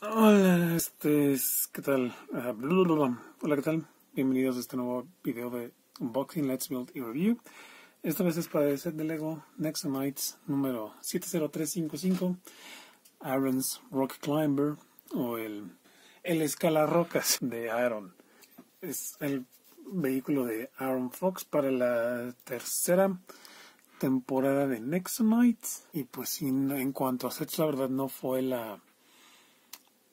Hola, este es, ¿qué tal? Ah, Hola, ¿qué tal? Bienvenidos a este nuevo video de Unboxing, Let's Build y Review. Esta vez es para el set de Lego Nexamites número 70355, Aaron's Rock Climber o el, el Escala Rocas de Aaron. Es el vehículo de Aaron Fox para la tercera temporada de Nexamites. Y pues sí, en cuanto a sets, la verdad no fue la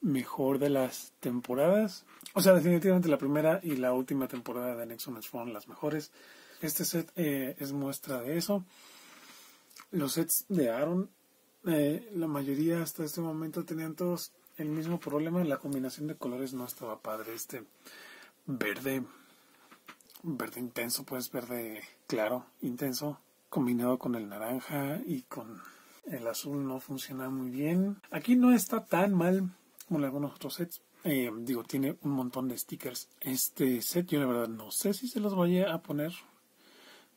mejor de las temporadas. O sea, definitivamente la primera y la última temporada de Nexus fueron las mejores. Este set eh, es muestra de eso. Los sets de Aaron, eh, la mayoría hasta este momento tenían todos el mismo problema. La combinación de colores no estaba padre. Este verde, verde intenso, pues verde claro, intenso, combinado con el naranja y con el azul no funciona muy bien. Aquí no está tan mal como en algunos otros sets. Eh, digo, tiene un montón de stickers. Este set yo la verdad no sé si se los vaya a poner.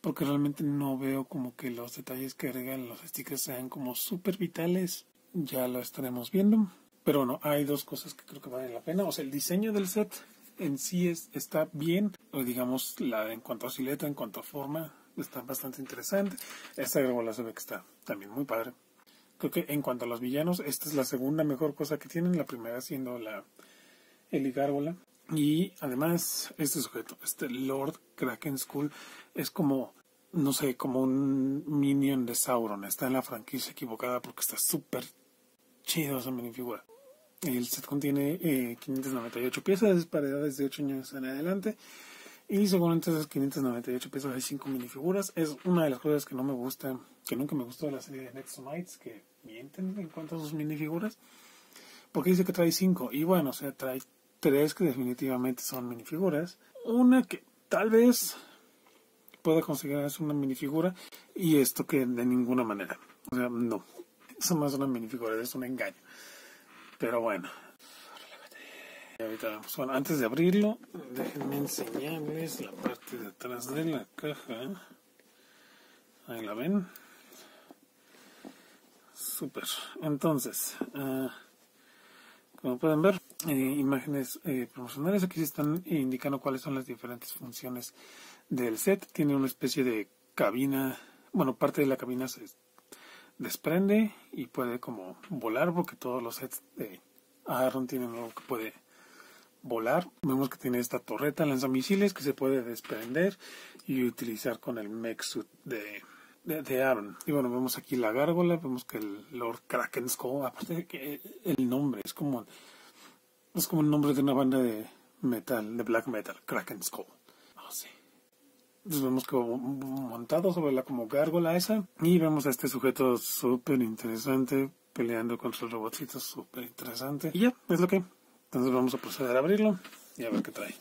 Porque realmente no veo como que los detalles que agregan los stickers sean como súper vitales. Ya lo estaremos viendo. Pero bueno, hay dos cosas que creo que valen la pena. O sea, el diseño del set en sí es, está bien. O digamos, la, en cuanto a silueta, en cuanto a forma, está bastante interesante. Esta grábola se ve que está también muy padre. Creo que en cuanto a los villanos, esta es la segunda mejor cosa que tienen, la primera siendo la Eligárgola. Y además, este sujeto, este Lord Kraken Skull, es como, no sé, como un minion de Sauron. Está en la franquicia equivocada porque está súper chido esa minifigura. El set contiene 598 eh, piezas para edades de 8 años en adelante. Y seguramente esas 598 piezas hay 5 minifiguras. Es una de las cosas que no me gusta, que nunca me gustó de la serie de Next Knights, que mienten en cuanto a sus minifiguras. Porque dice que trae 5. Y bueno, o sea, trae 3 que definitivamente son minifiguras. Una que tal vez pueda considerarse una minifigura. Y esto que de ninguna manera. O sea, no. Eso no es una minifigura, es un engaño. Pero bueno, Ahorita antes de abrirlo, déjenme enseñarles la parte de atrás de la caja. Ahí la ven. Super. Entonces, ah, como pueden ver, eh, imágenes eh, promocionales. Aquí se están indicando cuáles son las diferentes funciones del set. Tiene una especie de cabina. Bueno, parte de la cabina se desprende y puede como volar porque todos los sets de Aaron tienen algo que puede volar. Vemos que tiene esta torreta lanzamisiles que se puede desprender y utilizar con el mech suit de, de, Aaron. Y bueno, vemos aquí la gárgola, vemos que el Lord Kraken aparte de que el nombre es como, es como el nombre de una banda de metal, de black metal, Kraken. Entonces vemos que montado sobre la como gárgola esa y vemos a este sujeto súper interesante peleando con sus robotcitos súper interesante. Y ya, es lo que entonces vamos a proceder a abrirlo y a ver qué trae.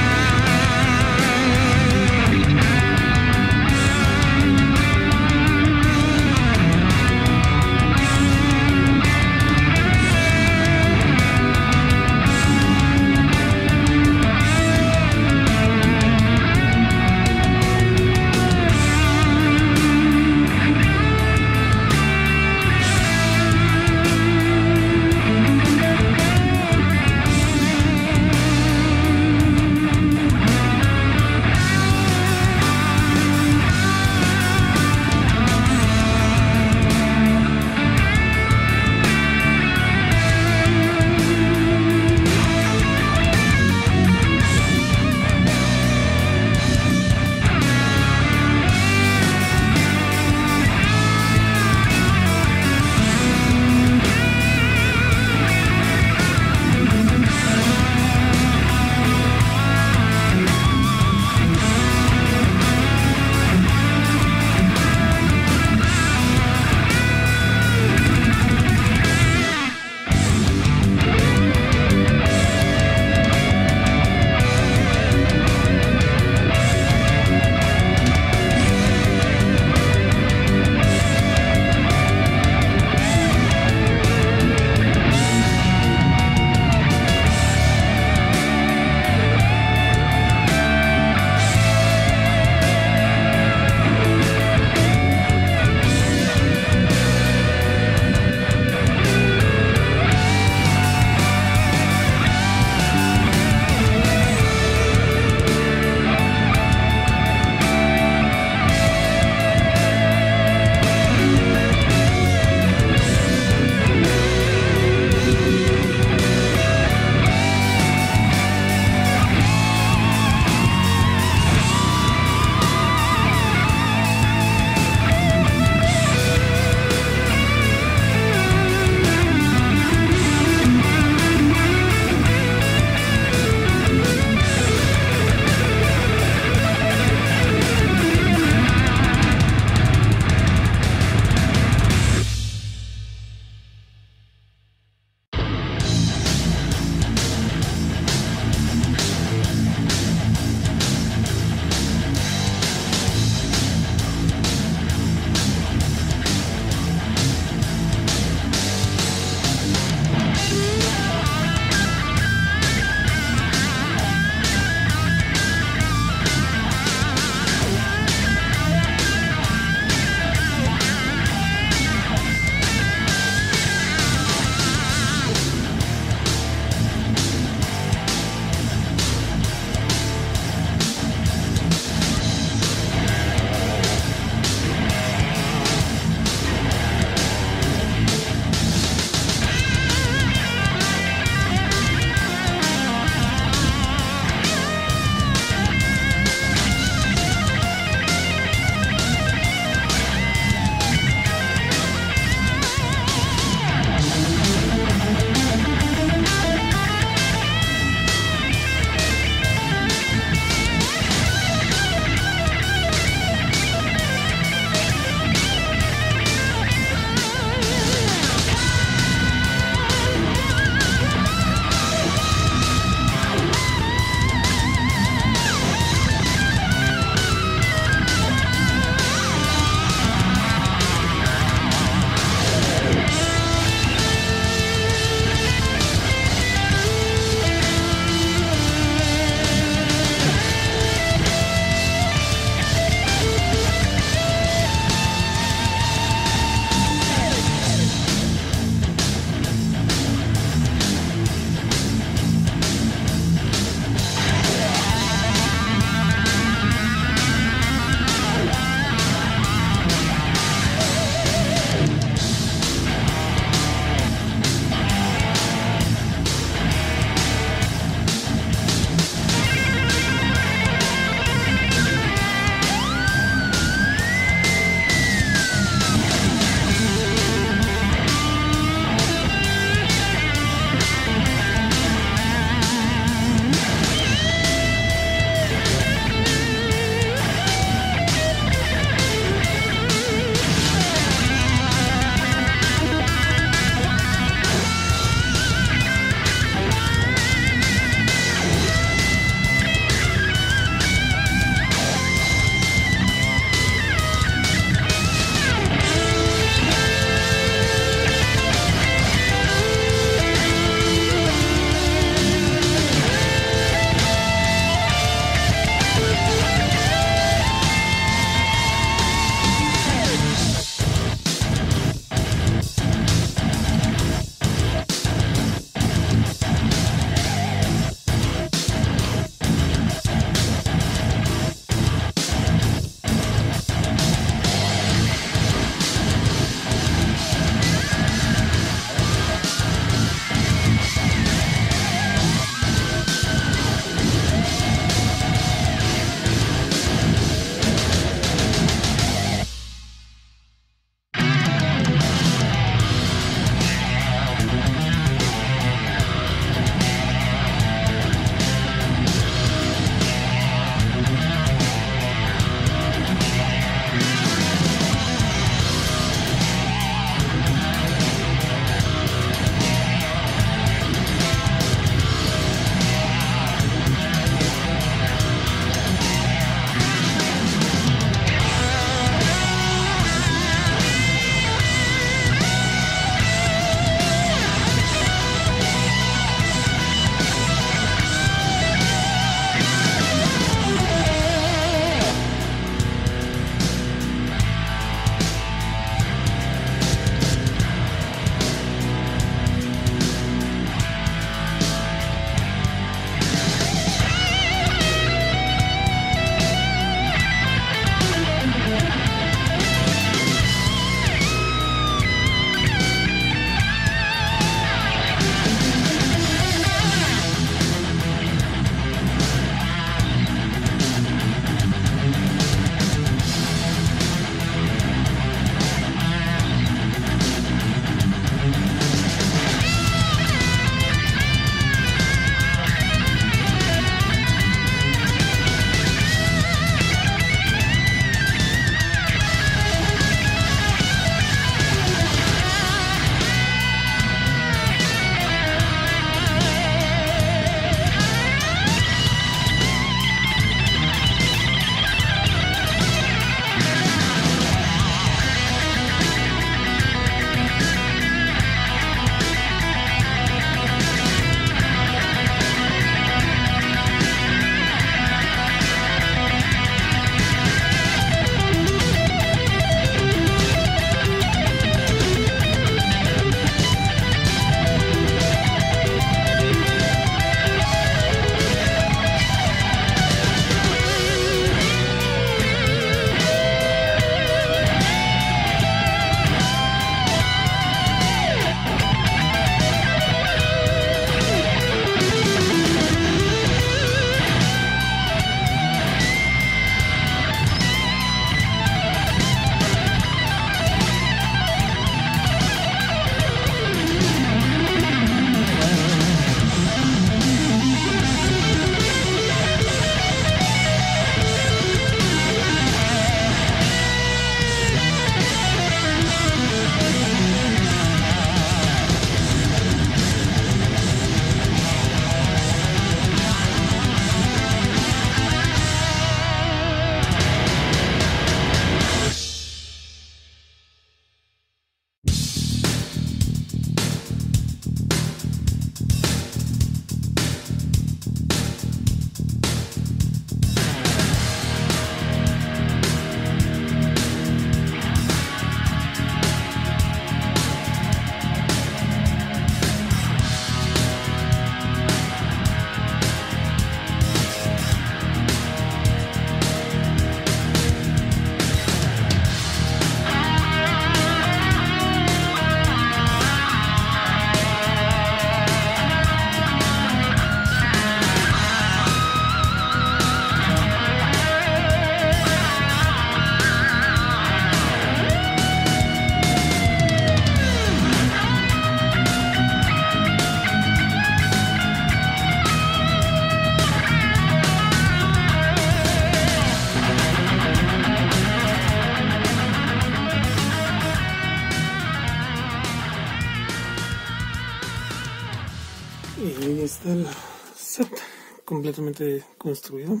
Completamente construido.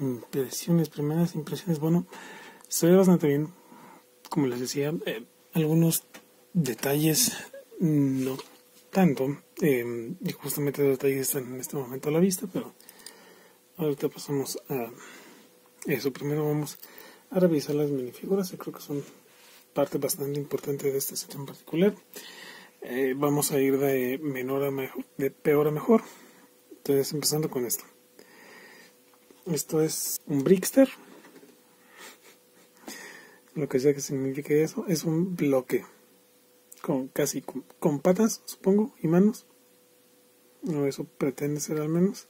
Impresiones, primeras impresiones, bueno, se ve bastante bien. Como les decía, eh, algunos detalles no tanto. Eh, y justamente los detalles están en este momento a la vista, pero ahorita pasamos a eso. Primero vamos a revisar las minifiguras, que creo que son parte bastante importante de este set en particular. Eh, vamos a ir de menor a mejor, de peor a mejor. Entonces, empezando con esto. Esto es un Brickster. Lo que sea que signifique eso, es un bloque. Con, casi con, patas, supongo, y manos. No, eso pretende ser al menos.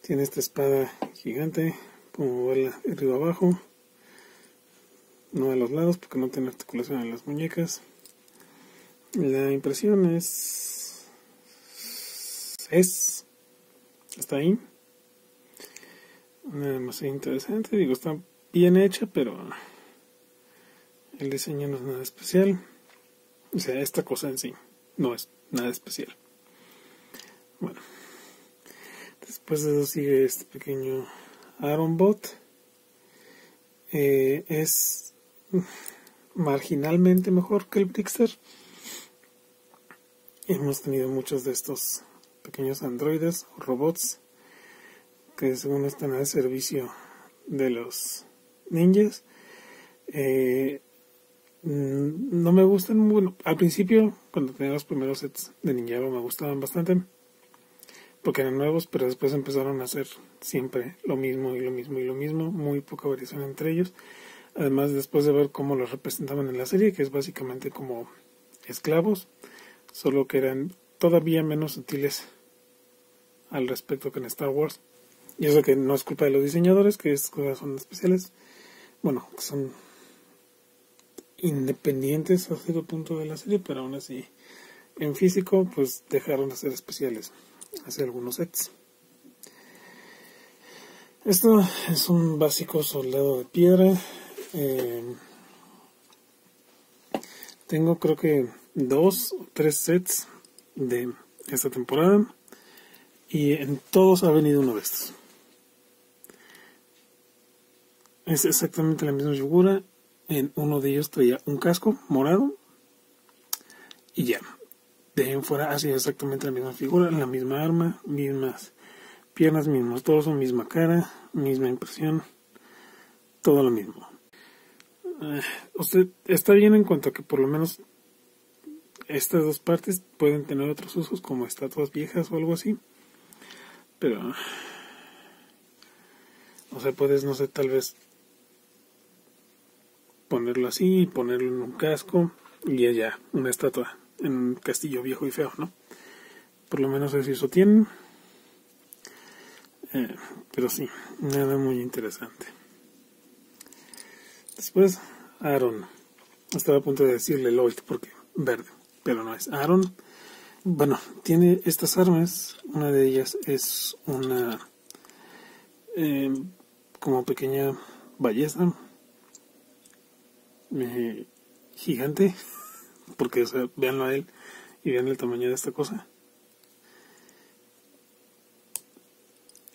Tiene esta espada gigante. Como verla de arriba abajo. No a los lados porque no tiene articulación en las muñecas. La impresión es. Es. Está ahí. Nada más interesante. Digo, está bien hecha, pero. El diseño no es nada especial. O sea, esta cosa en sí no es nada especial. Bueno. Después de eso sigue este pequeño Aaron Bot. Eh, es marginalmente mejor que el Brickster hemos tenido muchos de estos pequeños androides o robots que según están al servicio de los ninjas. Eh, mm, no me gustan, bueno, al principio, cuando tenía los primeros sets de Ninjago me gustaban bastante, porque eran nuevos, pero después empezaron a hacer siempre lo mismo y lo mismo y lo mismo, muy poca variación entre ellos. Además, después de ver cómo los representaban en la serie, que es básicamente como esclavos, solo que eran todavía menos sutiles al respecto que en Star Wars. Y eso que no es culpa de los diseñadores, que estas cosas son especiales, bueno, son independientes a cierto punto de la serie, pero aún así en físico pues dejaron de ser especiales hace algunos sets. Esto es un básico soldado de piedra. Eh, tengo creo que dos o tres sets de esta temporada y en todos ha venido uno de estos. Es exactamente la misma figura. En uno de ellos traía un casco morado y ya. De en fuera ha sido exactamente la misma figura, la misma arma, mismas piernas, mismos torso, misma cara, misma impresión, todo lo mismo. Eh, usted está bien en cuanto a que por lo menos estas dos partes pueden tener otros usos como estatuas viejas o algo así. Pero, o sea, puedes, no sé, tal vez ponerlo así, ponerlo en un casco y allá una estatua en un castillo viejo y feo, ¿no? Por lo menos eso tienen. Eh, pero sí, nada muy interesante. Después, Aaron. Estaba a punto de decirle Lloyd porque verde pero no es Aaron. Bueno, tiene estas armas. Una de ellas es una eh, como pequeña ballesta eh, gigante. Porque, o sea, véanlo a él y vean el tamaño de esta cosa.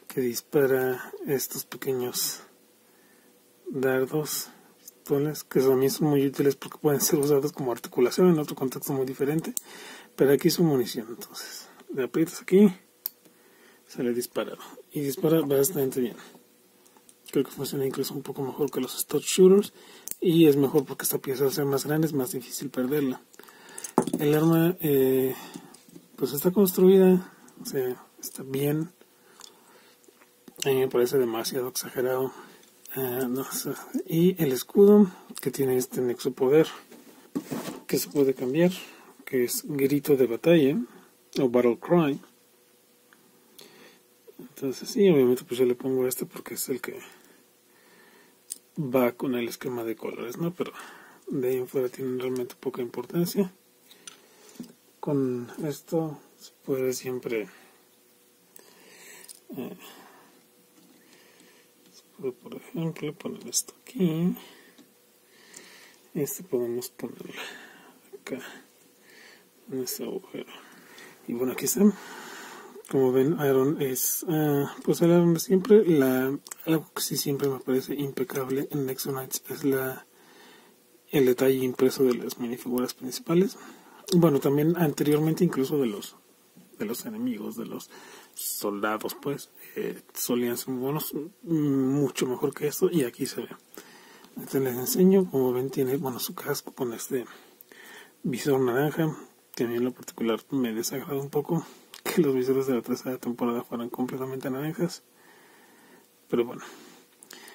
Que dispara estos pequeños dardos que también son muy útiles porque pueden ser usados como articulación en otro contexto muy diferente, pero aquí su munición, entonces le aprietas aquí, sale disparado y dispara bastante bien. Creo que funciona incluso un poco mejor que los stock shooters y es mejor porque esta pieza al ser más grande es más difícil perderla. El arma eh, pues está construida, o sea, está bien. A mí me parece demasiado exagerado Ah, y el escudo que tiene este nexo poder que se puede cambiar, que es grito de batalla o battle cry. Entonces sí, obviamente pues yo le pongo este porque es el que va con el esquema de colores, ¿no? Pero de ahí en fuera tienen realmente poca importancia. Con esto se puede siempre eh, por ejemplo poner esto aquí este podemos ponerlo acá en este agujero y bueno aquí está como ven, Iron es ah, pues el siempre. La, algo que sí siempre me parece impecable en Nexonites es la el detalle impreso de las minifiguras principales. Bueno, también anteriormente incluso de los de los enemigos, de los soldados, pues eh, solían ser buenos, mucho mejor que esto y aquí se ve. Este les enseño, como ven tiene bueno su casco con este visor naranja, que a mí en lo particular me desagrada un poco que los visores de la tercera temporada fueran completamente naranjas. Pero bueno,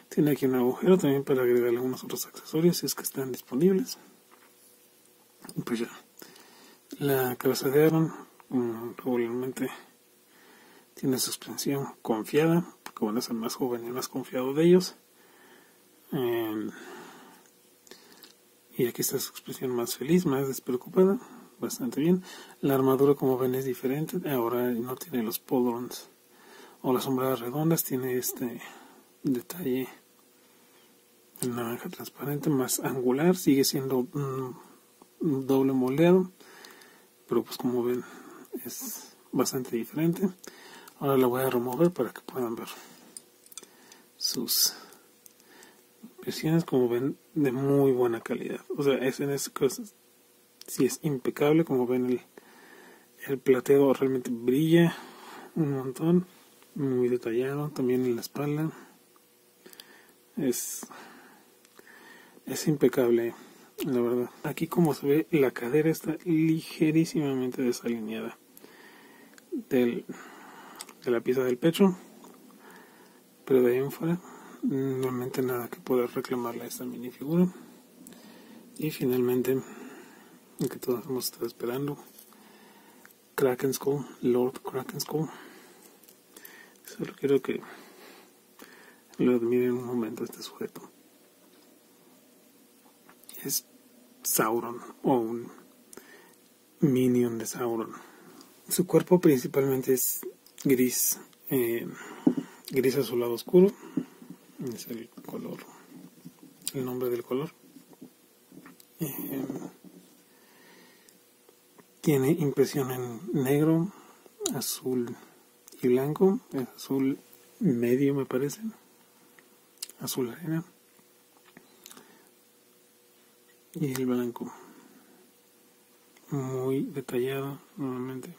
tiene aquí un agujero también para agregar algunos otros accesorios si es que están disponibles. Pues ya, la cabeza de Aaron mm, regularmente tiene su expresión confiada, porque bueno, es el más joven y el más confiado de ellos. Em, y aquí está su expresión más feliz, más despreocupada bastante bien. La armadura, como ven, es diferente. Ahora no tiene los polorons o las sombras redondas, tiene este detalle de naranja transparente más angular. Sigue siendo un, doble moldeado, pero pues como ven, es bastante diferente. Ahora la voy a remover para que puedan ver sus versiones, como ven, de muy buena calidad. O sea, es en este caso si es impecable, como ven el, el plateado realmente brilla un montón, muy detallado, también en la espalda. Es, es impecable, la verdad. Aquí como se ve, la cadera está ligerísimamente desalineada del, de la pieza del pecho, pero de ahí en fuera, normalmente nada que pueda reclamarle a esta minifigura. Y finalmente que todos hemos estado esperando. Kraken Skull, Lord Kraken Skull. Solo quiero que lo admiren un momento este sujeto. Es Sauron o un minion de Sauron. Su cuerpo principalmente es gris, eh, gris azulado oscuro. Es el color, el nombre del color. Eh, tiene impresión en negro, azul y blanco, azul medio me parece, azul arena y el blanco muy detallado nuevamente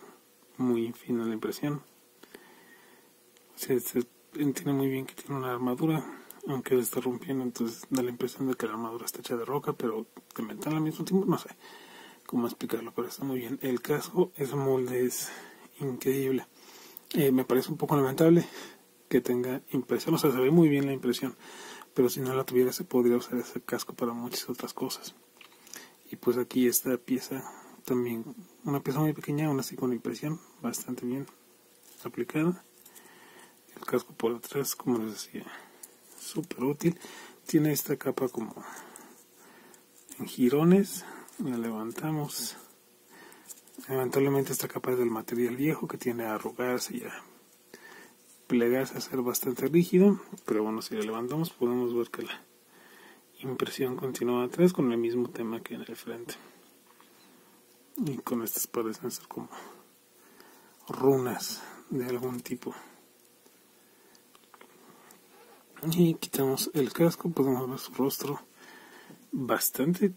muy fina la impresión. Se, entiende muy bien que tiene una armadura aunque está rompiendo entonces da la impresión de que la armadura está hecha de roca pero de metal al mismo tiempo no sé cómo explicarlo, pero está muy bien. El casco, ese molde es increíble. Eh, me parece un poco lamentable que tenga impresión, o sea, se ve muy bien la impresión, pero si no la tuviera se podría usar ese casco para muchas otras cosas. Y pues aquí esta pieza también, una pieza muy pequeña, aún así con impresión, bastante bien aplicada. El casco por atrás, como les decía, súper útil. Tiene esta capa como en jirones, la levantamos. Lamentablemente esta capa es del material viejo que tiene a arrugarse y a plegarse a ser bastante rígido pero bueno si la levantamos podemos ver que la impresión continúa atrás con el mismo tema que en el frente. Y con estas parecen ser como runas de algún tipo. Y quitamos el casco podemos ver su rostro bastante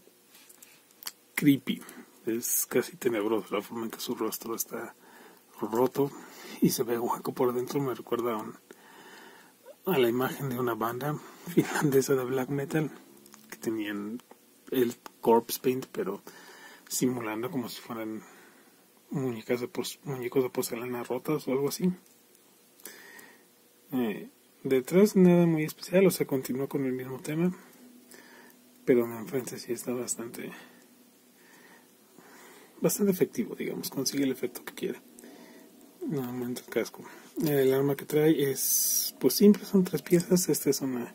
creepy. Es casi tenebroso la forma en que su rostro está roto y se ve hueco por dentro. Me recuerda a, la imagen de una banda finlandesa de black metal que tenían el corpse paint, pero simulando como si fueran muñecas de muñecos de porcelana rotas o algo así. Eh, detrás nada muy especial, o sea, continúa con el mismo tema, pero en enfrente sí está bastante bastante efectivo, digamos, consigue el efecto que quiere. Nuevamente el casco. El arma que trae es, pues simple, son tres piezas. Esta es una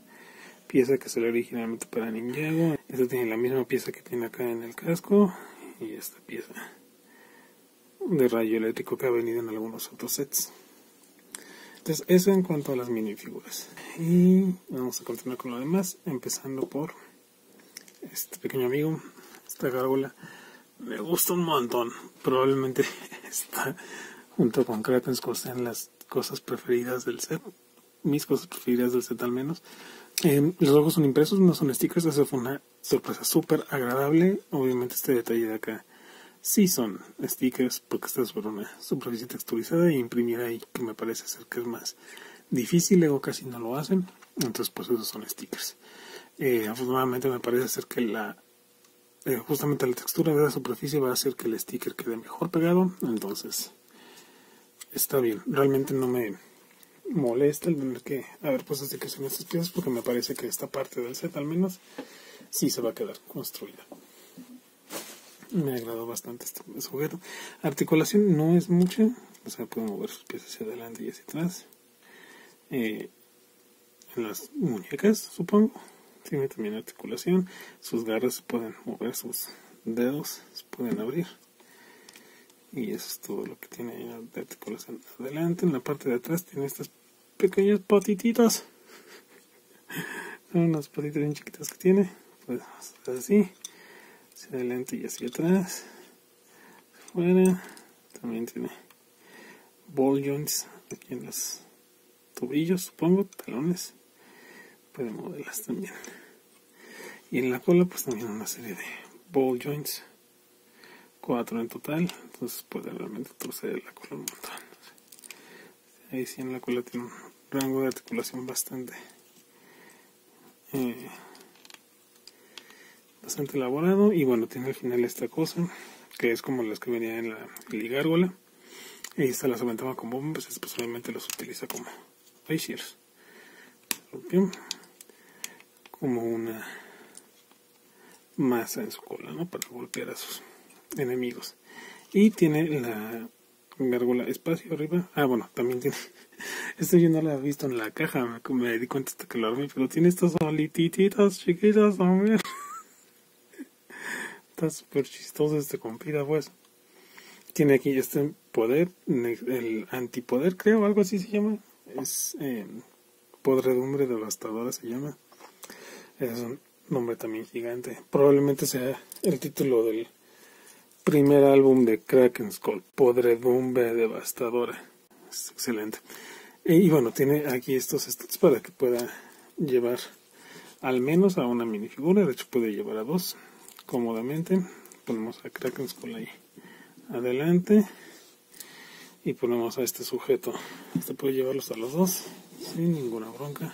pieza que salió originalmente para Ninjago. Esta tiene la misma pieza que tiene acá en el casco. Y esta pieza de rayo eléctrico que ha venido en algunos otros sets. Entonces, eso en cuanto a las minifiguras. Y vamos a continuar con lo demás, empezando por este pequeño amigo, esta gárgola me gusta un montón. Probablemente está junto con Kraken sean las cosas preferidas del set, mis cosas preferidas del set al menos. Eh, los logos son impresos, no son stickers, eso fue una sorpresa súper agradable. Obviamente este detalle de acá sí son stickers porque está sobre una superficie texturizada y imprimir ahí que me parece ser que es más difícil, luego casi no lo hacen, entonces pues esos son stickers. Eh, afortunadamente me parece ser que la eh, justamente la textura de la superficie va a hacer que el sticker quede mejor pegado, entonces está bien, realmente no me molesta el tener que haber puesto stickers en estas piezas porque me parece que esta parte del set al menos sí se va a quedar construida me agradó bastante este sujeto. Articulación no es mucha, o sea, puede mover sus pies hacia adelante y hacia atrás. Eh, en las muñecas, supongo, tiene también articulación. Sus garras se pueden mover, sus dedos se pueden abrir. Y eso es todo lo que tiene de articulación adelante. En la parte de atrás tiene estas pequeñas patititas. Son unas patitas bien chiquitas que tiene. Pues así hacia adelante y hacia atrás, fuera, también tiene ball joints aquí en los tobillos, supongo, talones, puede moverlas también. Y en la cola, pues también una serie de ball joints, cuatro en total, entonces puede realmente torcer la cola un montón. Ahí sí en la cola tiene un rango de articulación bastante eh, bastante elaborado. Y bueno tiene al final esta cosa que es como las que venía en la ligárgola. Y esta las aventaba con bombas especialmente los utiliza como face como una masa en su cola ¿no? para golpear a sus enemigos y tiene la gárgola espacio arriba ah bueno también tiene esto yo no lo he visto en la caja me, di cuenta hasta que lo armé pero tiene estas olititas chiquitas también Está súper chistoso este compita, pues. Tiene aquí este poder, el antipoder, creo, algo así se llama. Es eh, podredumbre devastadora, se llama. Es un nombre también gigante. Probablemente sea el título del primer álbum de Kraken Skull, Podredumbre devastadora. Es excelente. Y, bueno, tiene aquí estos stats para que pueda llevar al menos a una minifigura. De hecho, puede llevar a dos cómodamente. Ponemos a Kraken Skull ahí adelante y ponemos a este sujeto. Este puede llevarlos a los dos sin ninguna bronca.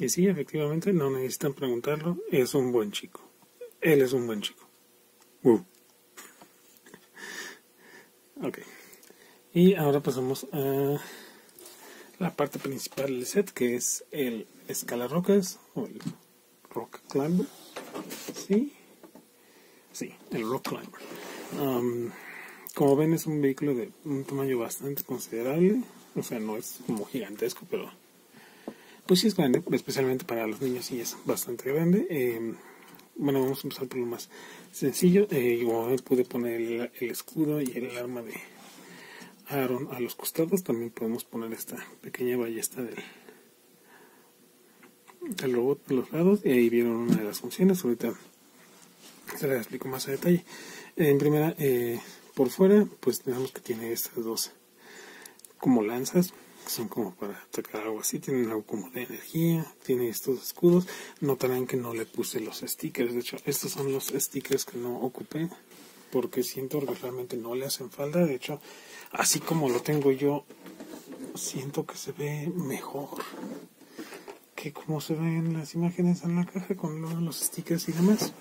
Y sí, efectivamente, no necesitan preguntarlo, es un buen chico. Él es un buen chico. Uh. Ok. Y ahora pasamos a la parte principal del set, que es el escalarrocas o el rock climber. Sí, Sí, el Rock Climber. como ven es un vehículo de un tamaño bastante considerable. O sea, no es como gigantesco, pero pues sí es grande, especialmente para los niños sí es bastante grande. Em, bueno, vamos a empezar por lo más sencillo. Eh, pude poner el, escudo y el arma de Aaron a los costados. También podemos poner esta pequeña ballesta del, del robot a los lados. Y ahí vieron una de las funciones. Ahorita se la explico más a detalle. En primera, eh, por fuera, pues tenemos que tiene estas dos como lanzas, son como para atacar algo así, tienen algo como de energía, tiene estos escudos. Notarán que no le puse los stickers, de hecho, estos son los stickers que no ocupé, porque siento que realmente no le hacen falta. De hecho, así como lo tengo yo, siento que se ve mejor que como se ven las imágenes en la caja con los stickers y demás.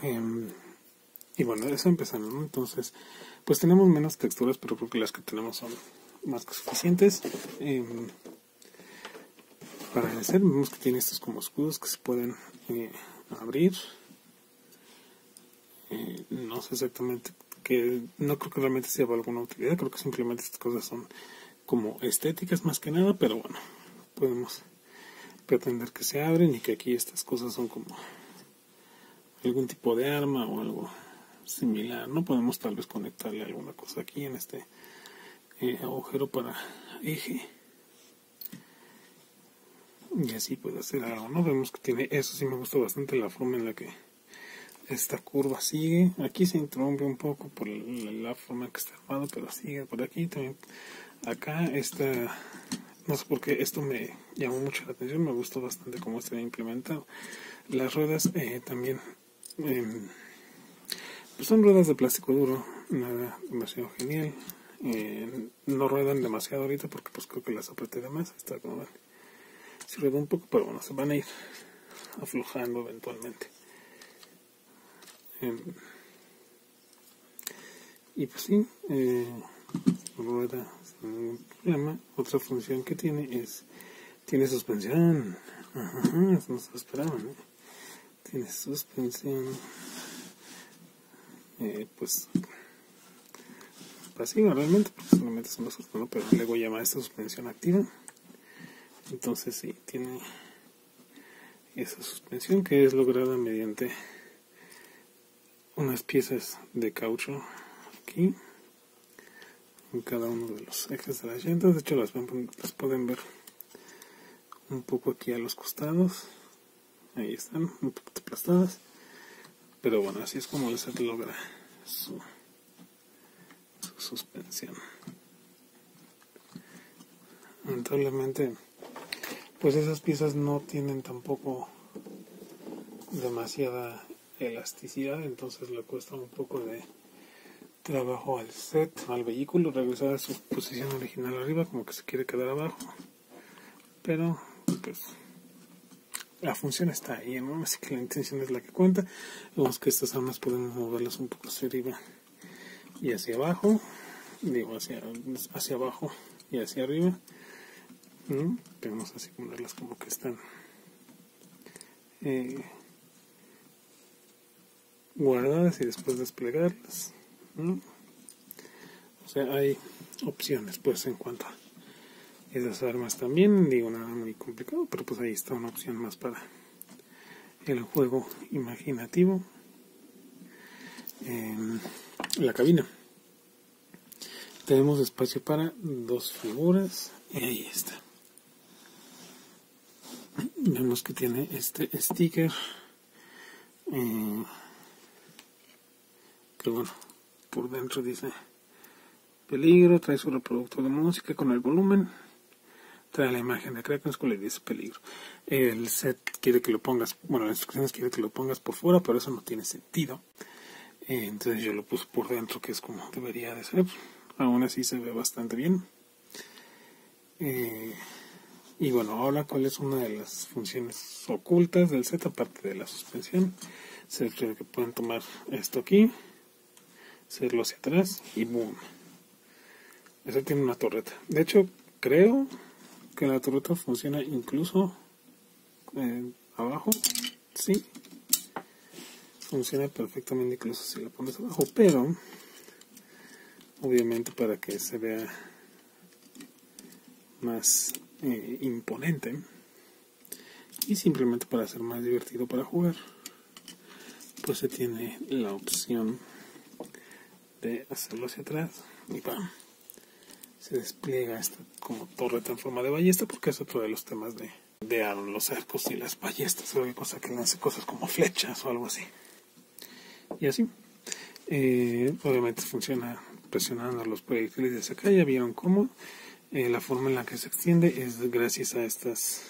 Em, y bueno, eso empezando, ¿no? Entonces, pues tenemos menos texturas, pero creo que las que tenemos son más que suficientes. Em, para hacer, vemos que tiene estos como escudos que se pueden eh, abrir. Eh, no sé exactamente que no creo que realmente sea alguna utilidad, creo que simplemente estas cosas son como estéticas más que nada, pero bueno, podemos pretender que se abren y que aquí estas cosas son como algún tipo de arma o algo similar. No podemos tal vez conectarle alguna cosa aquí en este eh, agujero para eje. Y así puede hacer algo, ¿no? Vemos que tiene, eso sí me gusta bastante la forma en la que esta curva sigue aquí se interrumpe un poco por la, forma que está armado pero sigue por aquí también acá está no sé por qué esto me llamó mucho la atención me gustó bastante cómo está implementado las ruedas eh, también em, pues son ruedas de plástico duro nada demasiado genial eh, no ruedan demasiado ahorita porque pues creo que las apreté de más. Está como ven si rueda un poco pero bueno se van a ir aflojando eventualmente. Em, y pues sí eh, rueda sin ningún problema otra función que tiene es tiene suspensión. Ajá, eso no se esperaban ¿eh? tiene suspensión. Eh, pues pasiva realmente porque solamente son los ¿no? pero luego llama esta suspensión activa. Entonces sí tiene esa suspensión que es lograda mediante unas piezas de caucho aquí en cada uno de los ejes de las llantas. De hecho las, las pueden ver un poco aquí a los costados. Ahí están un poco aplastadas. Pero bueno así es como se logra su suspensión lamentablemente pues esas piezas no tienen tampoco demasiada elasticidad, entonces le cuesta un poco de trabajo al set, al vehículo, regresar a su posición original arriba, como que se quiere quedar abajo. Pero, pues, la función está ahí, ¿no? Así que la intención es la que cuenta. Vemos que estas armas podemos moverlas un poco hacia arriba y hacia abajo, digo, hacia, hacia abajo y hacia arriba ¿no? Podemos así ponerlas como que están eh, guardadas y después desplegarlas. O sea, hay opciones pues en cuanto a esas armas también. Digo, nada muy complicado, pero pues ahí está una opción más para el juego imaginativo. En la cabina. Tenemos espacio para dos figuras. Y ahí está. Vemos que tiene este sticker. Eh, que bueno por dentro dice peligro trae su reproductor de música con el volumen. Trae la imagen de Kraken School y dice peligro el set quiere que lo pongas bueno las instrucciones quiere que lo pongas por fuera pero eso no tiene sentido entonces yo lo puse por dentro que es como debería de ser aún así se ve bastante bien eh, y bueno, ahora cuál es una de las funciones ocultas del set aparte de la suspensión. Se que pueden tomar esto aquí, hacerlo hacia atrás y boom. Ese tiene una torreta. De hecho, creo que la torreta funciona incluso eh, abajo. Sí. Funciona perfectamente incluso si la pones abajo. Pero, obviamente para que se vea más eh, imponente y simplemente para ser más divertido para jugar pues se tiene la opción de hacerlo hacia atrás y ¡pam! se despliega esta como torreta en forma de ballesta porque es otro de los temas de, de los arcos y las ballestas o cosa que cosas como flechas o algo así y así. Eh, obviamente funciona presionando los proyectiles de acá ya vieron cómo. Eh, la forma en la que se extiende es gracias a estas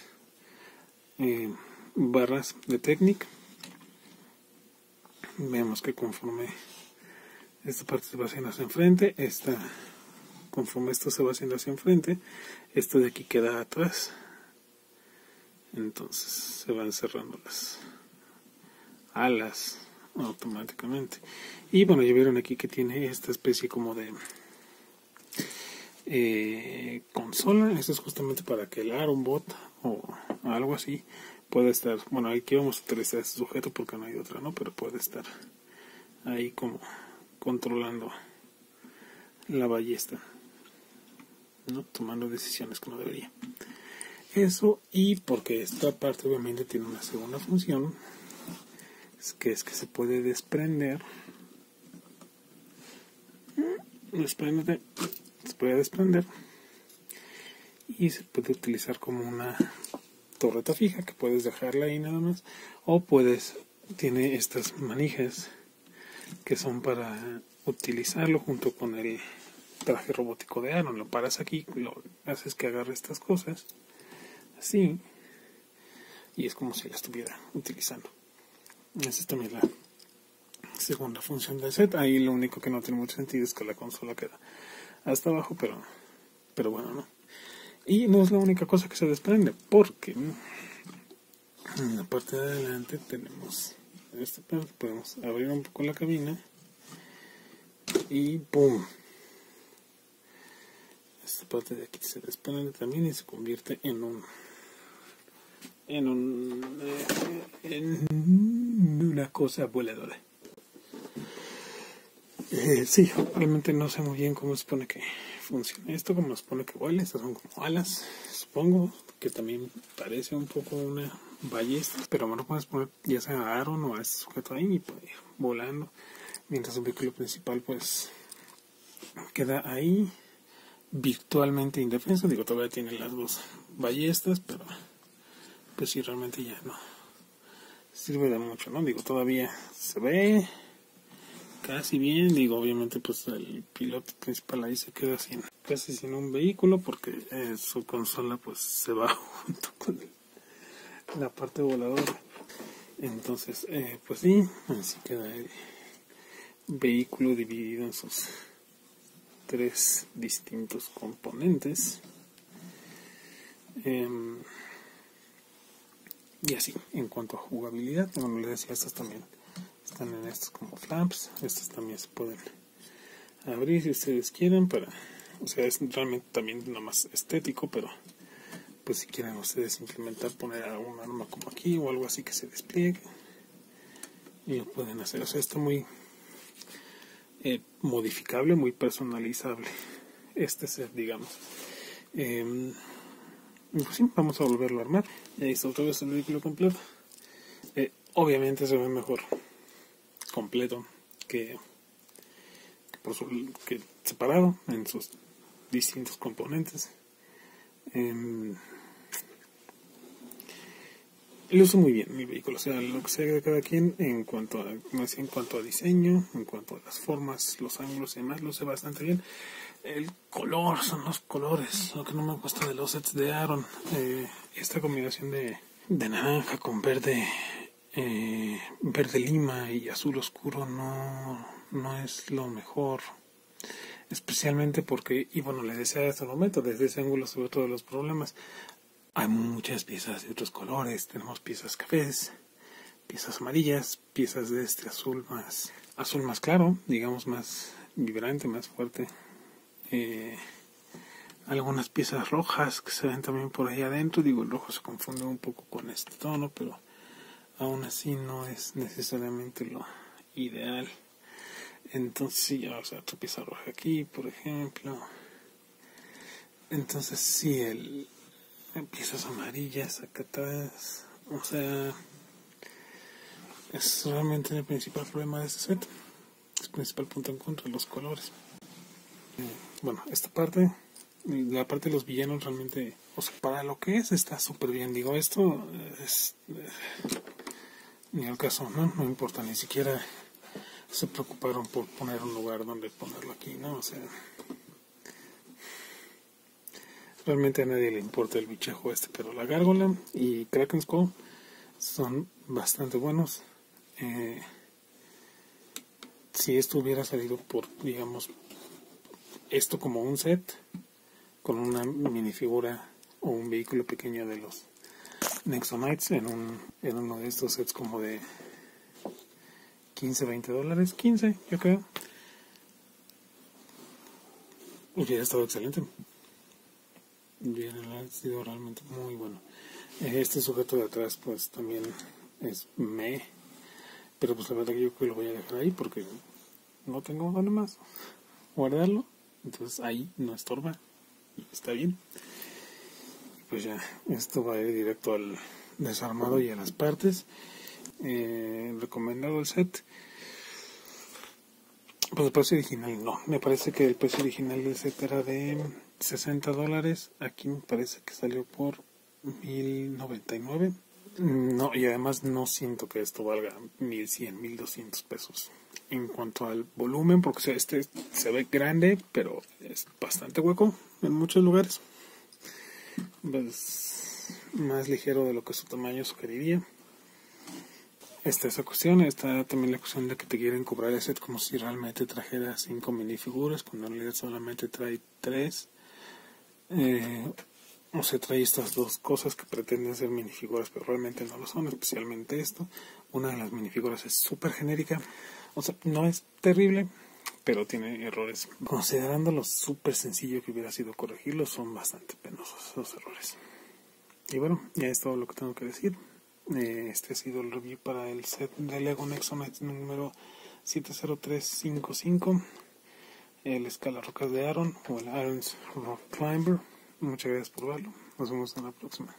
eh, barras de técnica vemos que conforme esta parte se va haciendo hacia enfrente esta conforme esto se va haciendo hacia enfrente esto de aquí queda atrás. Entonces se van cerrando las alas automáticamente y bueno ya vieron aquí que tiene esta especie como de eh, consola. Esto es justamente para que el Aaron Bot o algo así pueda estar. Bueno, aquí vamos a utilizar este sujeto porque no hay otra, ¿no? Pero puede estar ahí como controlando la ballesta, ¿no? Tomando decisiones que no debería. Eso y porque esta parte obviamente tiene una segunda función, es que es que se puede desprender. Desprende se puede desprender y se puede utilizar como una torreta fija que puedes dejarla ahí nada más o puedes tiene estas manijas que son para utilizarlo junto con el traje robótico de Aaron. Lo paras aquí, lo haces que agarre estas cosas así y es como si la estuviera utilizando. Es también la segunda función del set. Ahí lo único que no tiene mucho sentido es que la consola queda hasta abajo, pero, pero bueno, ¿no? Y no es la única cosa que se desprende, porque en la parte de adelante tenemos esta parte, podemos abrir un poco la cabina y ¡pum! Esta parte de aquí se desprende también y se convierte en un en un eh, en una cosa voladora. Eh, sí, realmente no sé muy bien cómo se supone que funciona esto, cómo se supone que vuela. Estas son como alas, supongo que también parece un poco una ballesta, pero lo puedes poner ya sea a Aaron o a este sujeto ahí y puede ir volando. Mientras el vehículo principal, pues queda ahí virtualmente indefenso. Digo, todavía tiene las dos ballestas, pero pues sí, realmente ya no sirve de mucho, ¿no? Digo, todavía se ve casi bien, digo, obviamente pues el piloto principal ahí se queda sin, casi sin un vehículo porque eh, su consola pues se va junto con la parte voladora. Entonces, eh, pues sí, así queda el vehículo dividido en sus tres distintos componentes. Em, y así, en cuanto a jugabilidad, como les decía, estas también están en estos como flaps. Estas también se pueden abrir si ustedes quieren para, o sea, es realmente también más estético, pero pues si quieren ustedes implementar, poner algún arma como aquí o algo así que se despliegue y lo pueden hacer. O sea, está muy eh, modificable, muy personalizable este set, digamos. Eh, sí, vamos a volverlo a armar. Y ahí está otra vez el vehículo completo. Eh, obviamente se ve mejor completo que, por que separado en sus distintos componentes. Eh, lo uso muy bien el vehículo, o sea, lo que sea de cada quien en cuanto a, en cuanto a diseño, en cuanto a las formas, los ángulos y demás, lo sé bastante bien el color, son los colores, lo que no me gusta de los sets de Aaron. Eh, esta combinación de, de, naranja con verde, eh, verde lima y azul oscuro no, no es lo mejor. Especialmente porque, y bueno, le decía hasta el momento, desde ese ángulo sobre todos los problemas. Hay muchas piezas de otros colores, tenemos piezas cafés, piezas amarillas, piezas de este azul más, azul más claro, digamos más vibrante, más fuerte, eh, algunas piezas rojas que se ven también por ahí adentro. Digo, el rojo se confunde un poco con este tono, pero aún así no es necesariamente lo ideal. Entonces, sí, o sea, otra pieza roja aquí, por ejemplo. Entonces, sí, el, piezas amarillas acá atrás. O sea, es realmente el principal problema de este set. El principal punto en contra, los colores bueno, esta parte, la parte de los villanos realmente, o sea, para lo que es, está súper bien. Digo, esto es, eh, ni al caso, ¿no? No importa, ni siquiera se preocuparon por poner un lugar donde ponerlo aquí, ¿no? O sea, realmente a nadie le importa el bichejo este, pero la gárgola y Kraken Skull son bastante buenos. Eh, si esto hubiera salido por, digamos, esto como un set con una minifigura o un vehículo pequeño de los Nexonites en, un, en uno de estos sets como de 15, 20 dólares, 15 yo creo. Hubiera estado excelente. Hubiera sido realmente muy bueno. Este sujeto de atrás pues también es me. Pero pues la verdad que yo lo voy a dejar ahí porque no tengo nada más. Guardarlo entonces ahí no estorba está bien. Pues ya, esto va a ir directo al desarmado y a las partes. Eh, recomendado el set. Pues el precio original no. Me parece que el precio original del set era de 60 dólares. Aquí me parece que salió por 1099. No, y además no siento que esto valga 1100, 1200 pesos. En cuanto al volumen, porque este se ve grande, pero es bastante hueco en muchos lugares. Pues, más ligero de lo que su tamaño sugeriría. Esta es la cuestión, está también la cuestión de que te quieren cobrar el set como si realmente trajera cinco minifiguras, cuando en realidad solamente trae tres. Eh, o se trae estas dos cosas que pretenden ser minifiguras, pero realmente no lo son, especialmente esto. Una de las minifiguras es súper genérica, o sea, no es terrible, pero tiene errores. Considerando lo súper sencillo que hubiera sido corregirlo, son bastante penosos los errores. Y bueno, ya es todo lo que tengo que decir. Eh, este ha sido el review para el set de Lego Nexomite número 70355, el escala rocas de Aaron o el Aaron's Rock Climber. Muchas gracias por verlo. Nos vemos en la próxima.